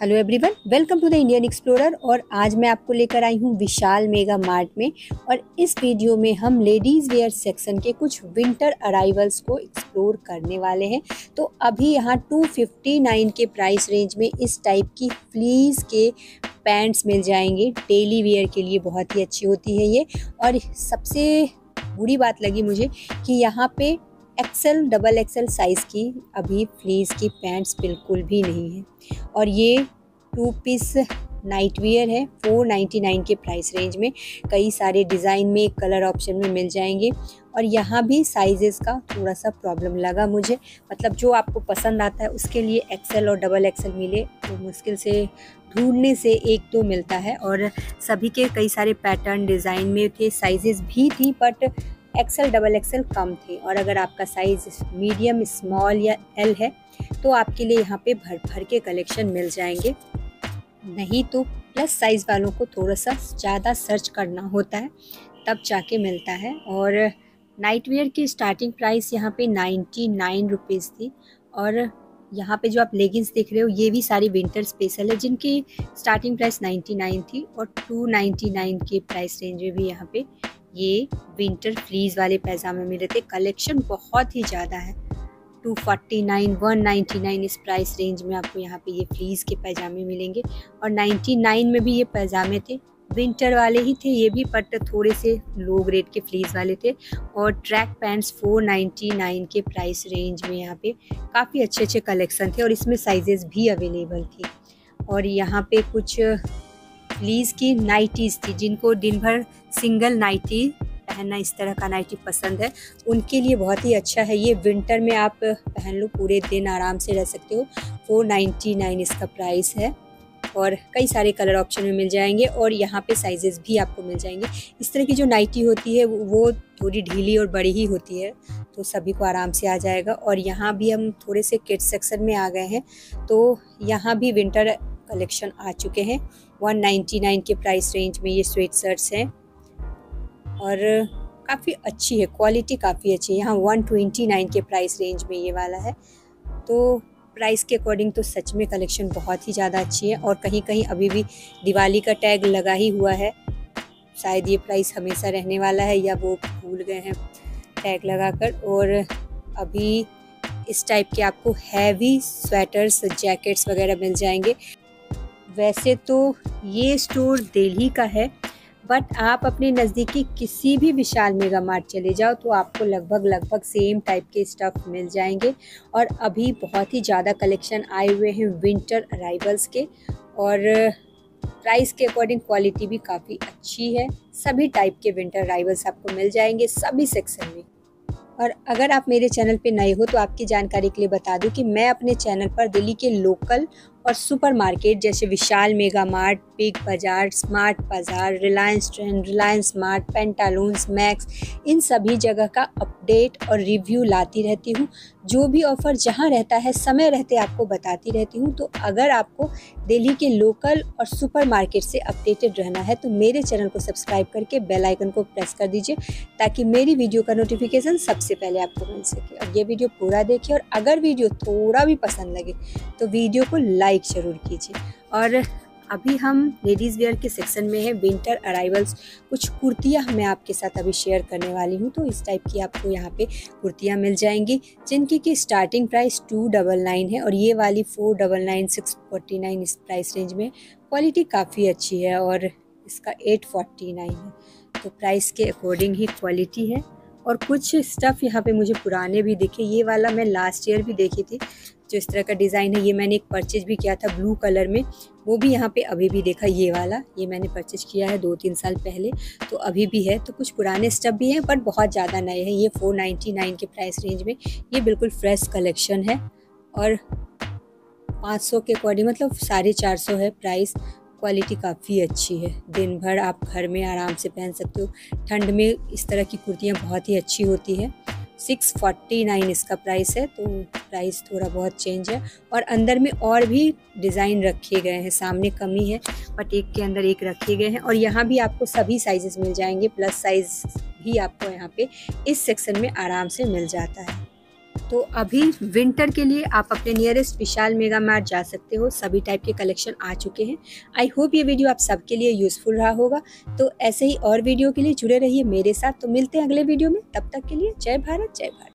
Hello everyone welcome to the Indian explorer और आज मैं आपको लेकर आई हूँ विशाल मेगा मार्ट में और इस वीडियो में हम लेडीज़ वेयर सेक्शन के कुछ विंटर अराइवल्स को एक्सप्लोर करने वाले हैं। तो अभी यहाँ 259 के प्राइस रेंज में इस टाइप की फ्लीज के पैंट्स मिल जाएँगे। डेली वेयर के लिए बहुत ही अच्छी होती है ये। और सबसे बुरी बात लगी मुझे कि यहाँ पे एक्सेल डबल एक्सेल साइज़ की अभी फ्लीस की पैंट्स बिल्कुल भी नहीं है। और ये टू पीस नाइट वियर है फोर नाइन्टी नाइन के प्राइस रेंज में। कई सारे डिज़ाइन में कलर ऑप्शन में मिल जाएँगे। और यहाँ भी साइजेस का थोड़ा सा प्रॉब्लम लगा मुझे। मतलब जो आपको पसंद आता है, उसके लिए एक्सेल और डबल एक्सेल मिले तो मुश्किल से ढूँढने से एक दो मिलता है। और सभी के कई सारे पैटर्न डिज़ाइन में थे साइजेस भी थी बट एक्सेल डबल एक्सेल कम थे। और अगर आपका साइज़ मीडियम स्मॉल या एल है तो आपके लिए यहाँ पे भर भर के कलेक्शन मिल जाएँगे। नहीं तो प्लस साइज़ वालों को थोड़ा सा ज़्यादा सर्च करना होता है, तब जाके मिलता है। और नाइट वेयर की स्टार्टिंग प्राइस यहाँ पे नाइन्टी नाइन रुपीज़ थी। और यहाँ पे जो आप लेगिंग्स देख रहे हो, ये भी सारी विंटर स्पेशल है, जिनकी स्टार्टिंग प्राइस 99 थी और 299 के प्राइस रेंज में भी यहाँ पे ये विंटर फ्लीज वाले पैजामे मिले थे। कलेक्शन बहुत ही ज़्यादा है। Two forty nine one ninety nine इस प्राइस रेंज में आपको यहाँ पे ये फ्लीज के पैजामे मिलेंगे। और नाइन्टी नाइन में भी ये पैजामे थे। विंटर वाले ही थे, ये भी बट थोड़े से लो ग्रेड के फ्लीज वाले थे। और ट्रैक पैंट्स 499 के प्राइस रेंज में यहाँ पे काफ़ी अच्छे अच्छे कलेक्शन थे और इसमें साइजेस भी अवेलेबल थी। और यहाँ पे कुछ फ्लीज की नाइटीज़ थी, जिनको दिन भर सिंगल नाइटी पहनना इस तरह का नाइटी पसंद है। उनके लिए बहुत ही अच्छा है। ये विंटर में आप पहन लो, पूरे दिन आराम से रह सकते हो। फोर नाइन्टी नाइन इसका प्राइस है। और कई सारे कलर ऑप्शन में मिल जाएँगे और यहाँ पे साइजेस भी आपको मिल जाएँगे। इस तरह की जो नाइटी होती है, वो थोड़ी ढीली और बड़ी ही होती है तो सभी को आराम से आ जाएगा। और यहाँ भी हम थोड़े से किड्स सेक्शन में आ गए हैं तो यहाँ भी विंटर कलेक्शन आ चुके हैं। 199 के प्राइस रेंज में ये स्वेट शर्ट्स हैं। और काफ़ी अच्छी है क्वालिटी काफ़ी अच्छी है। यहाँ 129 के प्राइस रेंज में ये वाला है। तो प्राइस के अकॉर्डिंग तो सच में कलेक्शन बहुत ही ज़्यादा अच्छी है। और कहीं कहीं अभी भी दिवाली का टैग लगा ही हुआ है। शायद ये प्राइस हमेशा रहने वाला है या वो भूल गए हैं टैग लगाकर। और अभी इस टाइप के आपको हैवी स्वेटर्स जैकेट्स वगैरह मिल जाएँगे। वैसे तो ये स्टोर दिल्ली का है बट आप अपने नज़दीकी किसी भी विशाल मेगा मार्ट चले जाओ तो आपको लगभग लगभग सेम टाइप के स्टफ़ मिल जाएँगे। और अभी बहुत ही ज़्यादा कलेक्शन आए हुए हैं विंटर अराइवल्स के और प्राइस के अकॉर्डिंग क्वालिटी भी काफ़ी अच्छी है। सभी टाइप के विंटर अराइवल्स आपको मिल जाएँगे सभी सेक्शन में। और अगर आप मेरे चैनल पे नए हो तो आपकी जानकारी के लिए बता दूँ कि मैं अपने चैनल पर दिल्ली के लोकल और सुपर मार्केट जैसे Vishal Mega Mart, Big Bazaar, Smart Bazaar, Reliance Trend, Reliance Smart Pantaloons, Max, इन सभी जगह का अपडेट और रिव्यू लाती रहती हूँ। जो भी ऑफ़र जहाँ रहता है, समय रहते आपको बताती रहती हूँ। तो अगर आपको दिल्ली के लोकल और सुपर मार्केट से अपडेटेड रहना है तो मेरे चैनल को सब्सक्राइब करके बेल आइकन को प्रेस कर दीजिए, ताकि मेरी वीडियो का नोटिफिकेशन सबसे पहले आपको मिल सके। और ये वीडियो पूरा देखिए और अगर वीडियो थोड़ा भी पसंद लगे तो वीडियो को लाइक ज़रूर कीजिए। और अभी हम लेडीज़ वेयर के सेक्शन में है विंटर अराइवल्स कुछ कुर्तियाँ मैं आपके साथ अभी शेयर करने वाली हूँ तो इस टाइप की आपको यहाँ पे कुर्तियाँ मिल जाएँगी, जिनकी की starting price two double nine है और ये वाली four double nine six forty nine इस प्राइस रेंज में क्वालिटी काफ़ी अच्छी है और इसका एट फोर्टी नाइन है। तो प्राइस के अकॉर्डिंग ही क्वालिटी है। और कुछ स्टफ़ यहाँ पे मुझे पुराने भी दिखे। ये वाला मैं लास्ट ईयर भी देखी थी। जो इस तरह का डिज़ाइन है, ये मैंने एक परचेज भी किया था ब्लू कलर में। वो भी यहाँ पे अभी भी देखा, ये वाला। ये मैंने परचेज किया है दो तीन साल पहले तो अभी भी है। तो कुछ पुराने स्टफ़ भी हैं बट बहुत ज़्यादा नए हैं। ये फोर नाइन्टी नाइन के प्राइस रेंज में। ये बिल्कुल फ्रेश कलेक्शन है। और पाँच सौ के अकॉर्डिंग मतलब साढ़े चार सौ है प्राइस क्वालिटी काफ़ी अच्छी है। दिन भर आप घर में आराम से पहन सकते हो। ठंड में इस तरह की कुर्तियाँ बहुत ही अच्छी होती है। सिक्स फोर्टी नाइन इसका प्राइस है तो प्राइस थोड़ा बहुत चेंज है। और अंदर में और भी डिज़ाइन रखे गए हैं, सामने कमी है बट एक के अंदर एक रखे गए हैं। और यहाँ भी आपको सभी साइजेस मिल जाएँगे प्लस साइज़ भी आपको यहाँ पे इस सेक्शन में आराम से मिल जाता है। तो अभी विंटर के लिए आप अपने नियरेस्ट विशाल मेगा मार्ट जा सकते हो। सभी टाइप के कलेक्शन आ चुके हैं। आई होप ये वीडियो आप सबके लिए यूज़फुल रहा होगा। तो ऐसे ही और वीडियो के लिए जुड़े रहिए मेरे साथ। तो मिलते हैं अगले वीडियो में। तब तक के लिए जय भारत जय भारत।